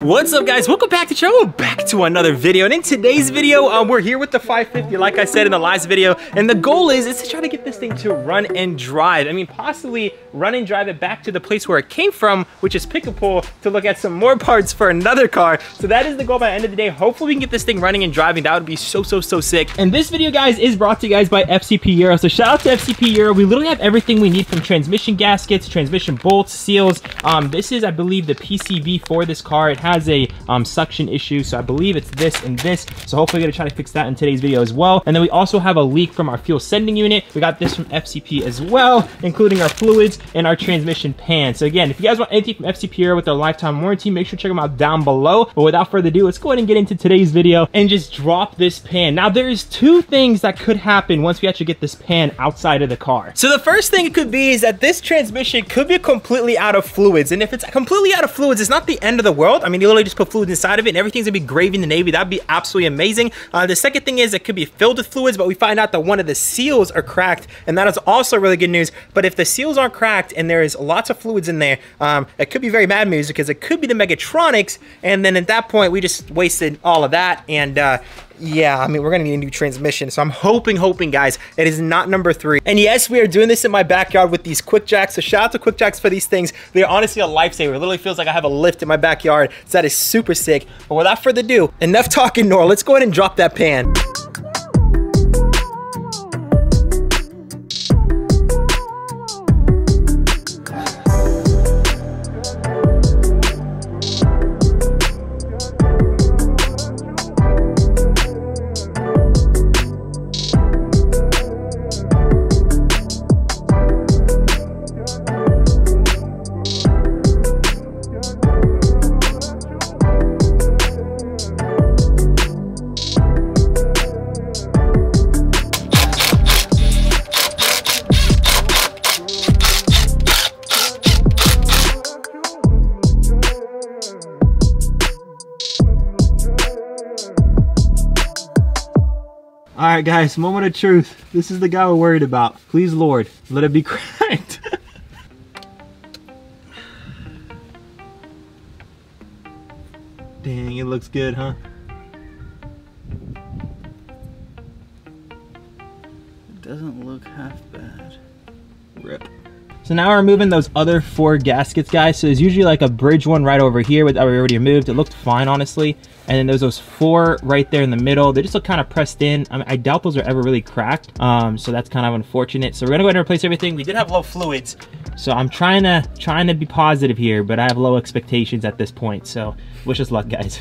What's up guys, welcome back to the channel, back to another video, and in today's video, um, we're here with the 550, like I said in the last video, and the goal is, is to try to get this thing to run and drive. I mean, possibly run and drive it back to the place where it came from, which is Pick-a-Pull, to look at some more parts for another car. So that is the goal by the end of the day. Hopefully we can get this thing running and driving. That would be so, so, so sick. And this video, guys, is brought to you guys by FCP Euro. So shout out to FCP Euro. We literally have everything we need from transmission gaskets, transmission bolts, seals. Um, this is, I believe, the PCV for this car. It has a um, suction issue. So I believe it's this and this. So hopefully we're gonna try to fix that in today's video as well. And then we also have a leak from our fuel sending unit. We got this from FCP as well, including our fluids and our transmission pan. So again, if you guys want anything from FCP with their lifetime warranty, make sure to check them out down below. But without further ado, let's go ahead and get into today's video and just drop this pan. Now there's two things that could happen once we actually get this pan outside of the car. So the first thing it could be is that this transmission could be completely out of fluids. And if it's completely out of fluids, it's not the end of the world. I mean, you literally just put fluids inside of it and everything's gonna be gravy in the Navy. That'd be absolutely amazing. Uh, the second thing is it could be filled with fluids, but we find out that one of the seals are cracked and that is also really good news. But if the seals aren't cracked and there is lots of fluids in there, um, it could be very bad news because it could be the Mechatronics. And then at that point, we just wasted all of that. And uh, yeah, I mean, we're gonna need a new transmission. So I'm hoping, hoping, guys, it is not number three. And yes, we are doing this in my backyard with these Quick Jacks. So shout out to Quick Jacks for these things. They are honestly a lifesaver. It literally feels like I have a lift in my backyard. So that is super sick. But without further ado, enough talking, Nour. Let's go ahead and drop that pan. Right, guys, moment of truth. This is the guy we're worried about. Please, Lord, let it be cracked. Dang, it looks good, huh? It doesn't look half bad. Rip. So now we're moving those other four gaskets, guys. So there's usually like a bridge one right over here that we already removed. It looked fine, honestly. And then there's those four right there in the middle. They just look kind of pressed in. I, mean, I doubt those are ever really cracked. Um, so that's kind of unfortunate. So we're gonna go ahead and replace everything. We did have low fluids. So I'm trying to trying to be positive here, but I have low expectations at this point. So wish us luck, guys.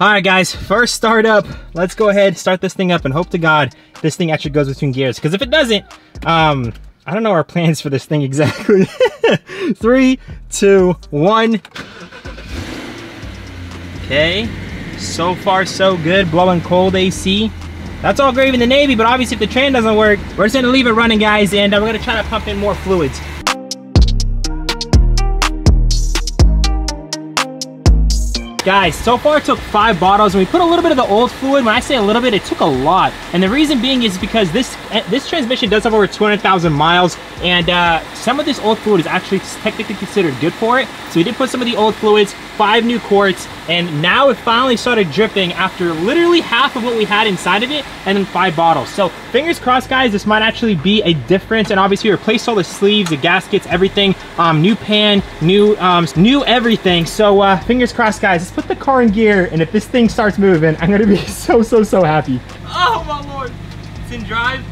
All right, guys, first start up. Let's go ahead, start this thing up and hope to God this thing actually goes between gears. Because if it doesn't, um, I don't know our plans for this thing exactly. Three, two, one. Okay, so far so good, blowing cold AC. That's all great in the Navy, but obviously if the train doesn't work, we're just gonna leave it running, guys, and uh, we're gonna try to pump in more fluids. Guys, so far it took five bottles and we put a little bit of the old fluid. When I say a little bit, it took a lot. And the reason being is because this eh, this transmission does have over 200,000 miles and uh, some of this old fluid is actually technically considered good for it. So we did put some of the old fluids, five new quarts, and now it finally started dripping after literally half of what we had inside of it and then five bottles. So fingers crossed, guys, this might actually be a difference. And obviously we replaced all the sleeves, the gaskets, everything. Um, new pan, new, um, new everything. So uh, fingers crossed, guys. Let's put the car in gear. And if this thing starts moving, I'm gonna be so, so, so happy. Oh my Lord. It's in drive.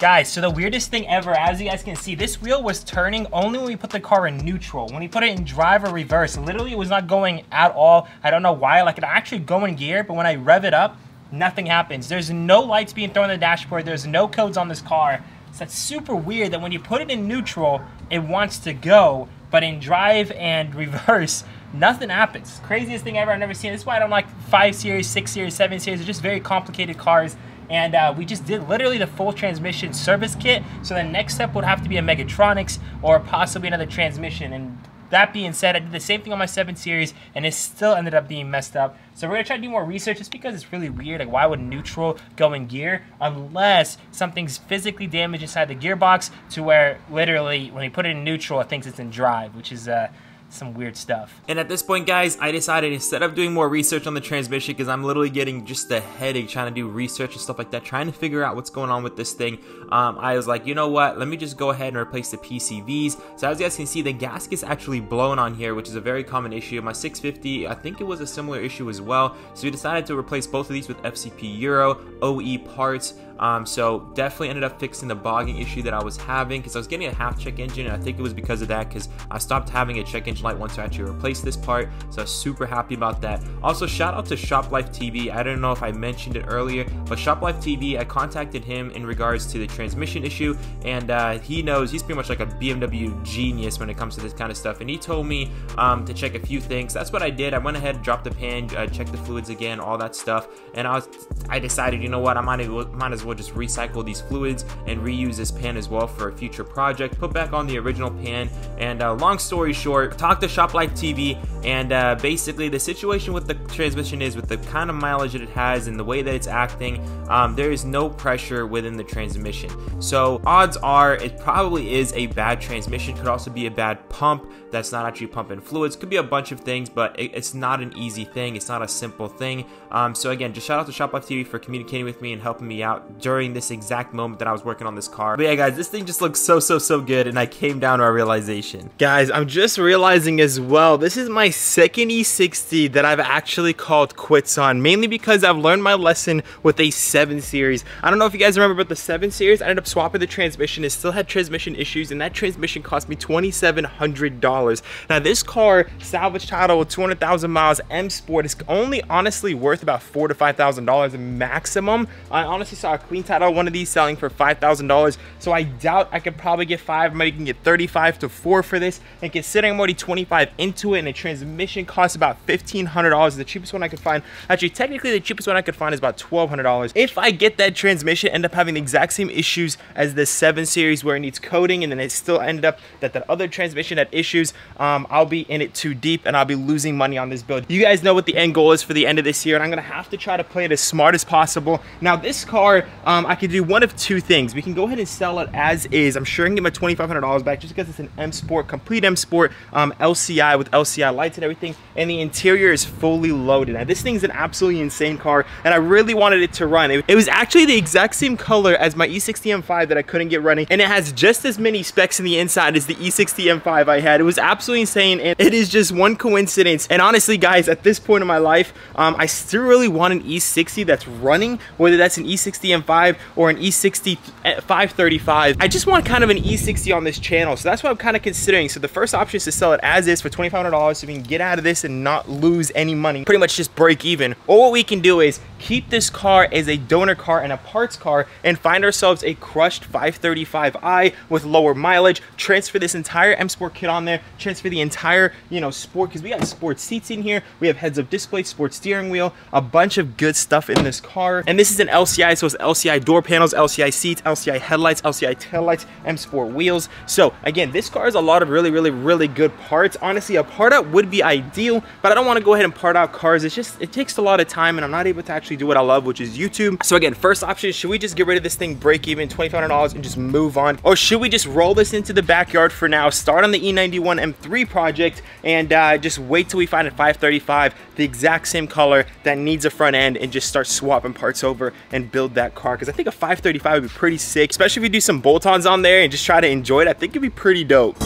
Guys, so the weirdest thing ever, as you guys can see, this wheel was turning only when we put the car in neutral. When we put it in drive or reverse, literally it was not going at all. I don't know why, like it actually go in gear, but when I rev it up, nothing happens. There's no lights being thrown on the dashboard. There's no codes on this car. So that's super weird that when you put it in neutral, it wants to go, but in drive and reverse, nothing happens. Craziest thing ever I've never seen. This is why I don't like 5 Series, 6 Series, 7 Series. They're just very complicated cars and uh, we just did literally the full transmission service kit. So the next step would have to be a Mechatronics or possibly another transmission. And that being said, I did the same thing on my 7 Series, and it still ended up being messed up. So we're going to try to do more research just because it's really weird. Like, why would neutral go in gear unless something's physically damaged inside the gearbox to where literally when you put it in neutral, it thinks it's in drive, which is... Uh, some weird stuff. And at this point, guys, I decided instead of doing more research on the transmission, because I'm literally getting just a headache trying to do research and stuff like that, trying to figure out what's going on with this thing, um, I was like, you know what, let me just go ahead and replace the PCVs. So as you guys can see, the gasket's actually blown on here, which is a very common issue. My 650, I think it was a similar issue as well. So we decided to replace both of these with FCP Euro OE parts. Um, so definitely ended up fixing the bogging issue that I was having because I was getting a half check engine and I think it was because of that because I stopped having a check engine light once I actually replaced this part. So I was super happy about that. Also shout out to Shop Life TV. I don't know if I mentioned it earlier, but Shop Life TV, I contacted him in regards to the transmission issue and uh, he knows he's pretty much like a BMW genius when it comes to this kind of stuff. And he told me um, to check a few things. That's what I did. I went ahead, dropped the pan, uh, checked the fluids again, all that stuff. And I was, I decided, you know what, I might, might as well just recycle these fluids and reuse this pan as well for a future project. Put back on the original pan. And uh, long story short, talk to Shop Life TV. And uh, basically, the situation with the transmission is with the kind of mileage that it has and the way that it's acting, um, there is no pressure within the transmission. So odds are it probably is a bad transmission. Could also be a bad pump that's not actually pumping fluids. Could be a bunch of things, but it, it's not an easy thing. It's not a simple thing. Um, so again, just shout out to Shop Life TV for communicating with me and helping me out during this exact moment that I was working on this car. But yeah, guys, this thing just looks so, so, so good, and I came down to a realization. Guys, I'm just realizing as well, this is my second E60 that I've actually called quits on, mainly because I've learned my lesson with a 7 Series. I don't know if you guys remember, but the 7 Series, I ended up swapping the transmission. It still had transmission issues, and that transmission cost me $2,700. Now, this car, salvage title with 200,000 miles, M Sport, is only honestly worth about four to $5,000 maximum. I honestly saw a clean title one of these selling for $5,000, so I doubt I could probably get five, maybe can get 35 to four for this. And considering I'm already 25 into it, and the transmission costs about $1,500, the cheapest one I could find. Actually, technically, the cheapest one I could find is about $1,200. If I get that transmission, end up having the exact same issues as the 7 Series where it needs coding, and then it still ended up that that other transmission had issues, um, I'll be in it too deep, and I'll be losing money on this build. You guys know what the end goal is for the end of this year, and I'm gonna have to try to play it as smart as possible. Now, this car, um, I could do one of two things. We can go ahead and sell it as is. I'm sure I can get my $2,500 back just because it's an M Sport, complete M Sport um, LCI with LCI lights and everything, and the interior is fully loaded. Now, this thing's an absolutely insane car, and I really wanted it to run. It, it was actually the exact same color as my E60 M5 that I couldn't get running, and it has just as many specs in the inside as the E60 M5 I had. It was absolutely insane, and it is just one coincidence. And honestly, guys, at this point in my life, um, I still really want an E60 that's running, whether that's an E60 M5 or an E60 eh, 535. I just want kind of an E60 on this channel, so that's what I'm kind of considering. So the first option is to sell it as is for $2,500 so we can get out of this and not lose any money, pretty much just break even. Or what we can do is keep this car as a donor car and a parts car and find ourselves a crushed 535i with lower mileage, transfer this entire M Sport kit on there, transfer the entire, you know, sport, because we got sport seats in here, we have heads-up display, sport steering wheel, a bunch of good stuff in this car. And this is an LCI, so it's LCI door panels, LCI seats, LCI headlights, LCI taillights, M Sport wheels. So again, this car has a lot of really, really, really good parts. Honestly, a part out would be ideal, but I don't want to go ahead and part out cars. It's just, it takes a lot of time and I'm not able to actually do what I love, which is YouTube. So again, first option, should we just get rid of this thing, break even, $2,500 and just move on? Or should we just roll this into the backyard for now, start on the E91 M3 project and uh, just wait till we find a 535, the exact same color that needs a front end and just start swapping parts over and build that car. Cause I think a 535 would be pretty sick, especially if we do some bolt-ons on there and just try to enjoy it. I think it'd be pretty dope.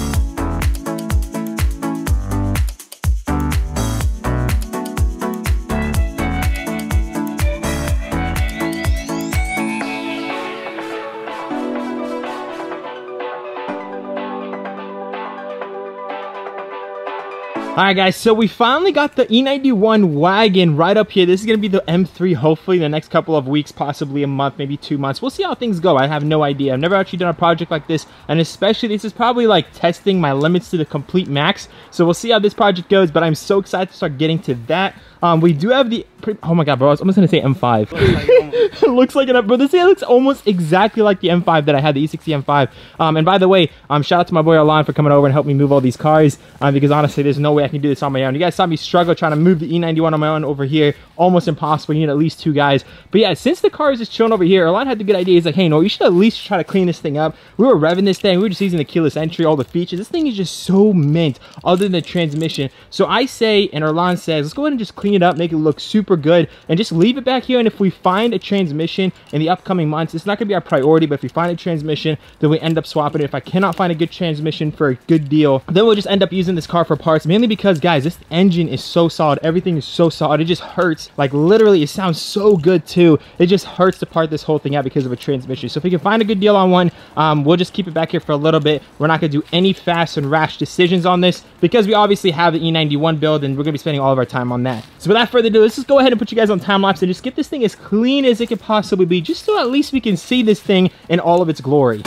All right, guys, so we finally got the E91 wagon right up here. This is gonna be the M3, hopefully in the next couple of weeks, possibly a month, maybe two months. We'll see how things go. I have no idea. I've never actually done a project like this, and especially this is probably like testing my limits to the complete max. So we'll see how this project goes, but I'm so excited to start getting to that. Um, we do have the, oh my God, bro, I was almost gonna say M5. it looks like an it, bro. this thing looks almost exactly like the M5 that I had, the E60 M5. Um, and by the way, um, shout out to my boy Arlan for coming over and help me move all these cars, um, because honestly, there's no way I can do this on my own. You guys saw me struggle trying to move the E91 on my own over here, almost impossible. You need at least two guys. But yeah, since the car is just chilling over here, Arlan had the good idea. He's like, hey, no, you should at least try to clean this thing up. We were revving this thing. We were just using the keyless entry, all the features. This thing is just so mint, other than the transmission. So I say, and Arlan says, let's go ahead and just clean it up, make it look super good, and just leave it back here. And if we find a transmission in the upcoming months, it's not gonna be our priority, but if we find a transmission, then we end up swapping it. If I cannot find a good transmission for a good deal, then we'll just end up using this car for parts, mainly because, guys, this engine is so solid. Everything is so solid. It just hurts. Like, literally, it sounds so good, too. It just hurts to part this whole thing out because of a transmission. So if we can find a good deal on one, um, we'll just keep it back here for a little bit. We're not gonna do any fast and rash decisions on this because we obviously have the E91 build and we're gonna be spending all of our time on that. So without further ado, let's just go ahead and put you guys on time lapse and just get this thing as clean as it could possibly be, just so at least we can see this thing in all of its glory.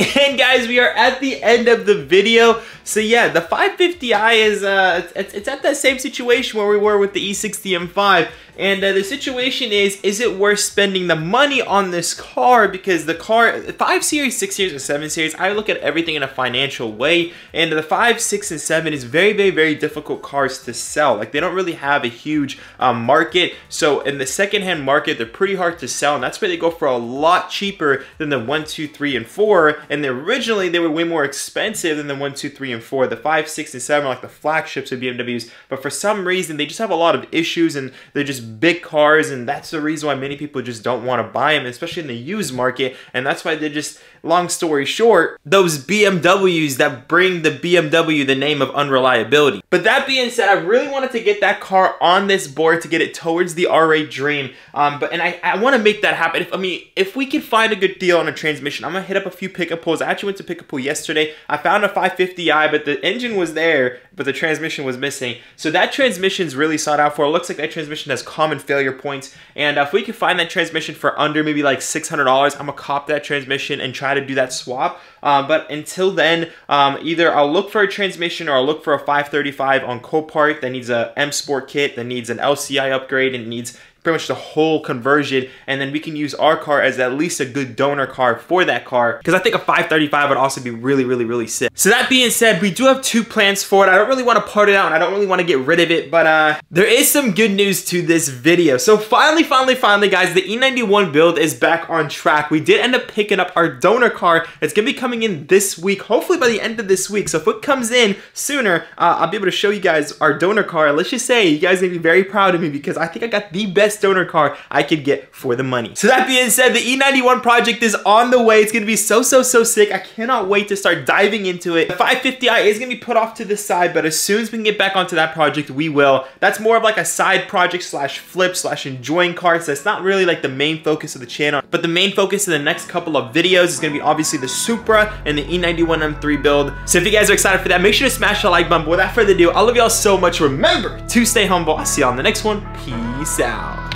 And guys, we are at the end of the video. So yeah, the 550i is uh, it's, it's at that same situation where we were with the E60 M5. And uh, the situation is, is it worth spending the money on this car? Because the car, 5 Series, 6 Series, or 7 Series, I look at everything in a financial way. And the 5, 6, and 7 is very, very, very difficult cars to sell. Like, they don't really have a huge um, market. So in the secondhand market, they're pretty hard to sell. And that's why they go for a lot cheaper than the 1, 2, 3, and 4. And originally, they were way more expensive than the 1, 2, 3, and 4. The 5, 6, and 7 are like the flagships of BMWs. But for some reason, they just have a lot of issues and they're just big cars and that's the reason why many people just don't want to buy them especially in the used market and that's why they just long story short those BMWs that bring the BMW the name of unreliability. But that being said I really wanted to get that car on this board to get it towards the R8 Dream um, but and I, I want to make that happen. If I mean if we can find a good deal on a transmission I'm gonna hit up a few Pick-a-Pulls. I actually went to Pick-a-Pull yesterday. I found a 550i but the engine was there but the transmission was missing. So that transmission is really sought out for. It looks like that transmission has common failure points. And uh, if we can find that transmission for under maybe like $600, I'm gonna cop that transmission and try to do that swap. Uh, but until then, um, either I'll look for a transmission or I'll look for a 535 on Copart that needs a M Sport kit, that needs an LCI upgrade, and needs pretty much the whole conversion and then we can use our car as at least a good donor car for that car because I think a 535 would also be really really really sick. So that being said we do have two plans for it. I don't really want to part it out and I don't really want to get rid of it but uh, there is some good news to this video. So finally finally finally guys the E91 build is back on track. We did end up picking up our donor car. It's gonna be coming in this week hopefully by the end of this week. So if it comes in sooner uh, I'll be able to show you guys our donor car. Let's just say you guys are gonna be very proud of me because I think I got the best best donor car I could get for the money. So that being said, the E91 project is on the way. It's gonna be so, so, so sick. I cannot wait to start diving into it. The 550i is gonna be put off to the side, but as soon as we can get back onto that project, we will. That's more of like a side project slash flip slash enjoying cars. That's not really like the main focus of the channel, but the main focus of the next couple of videos is gonna be obviously the Supra and the E91 M3 build. So if you guys are excited for that, make sure to smash the like button. But without further ado, I love y'all so much. Remember to stay humble. I'll see y'all on the next one. Peace out.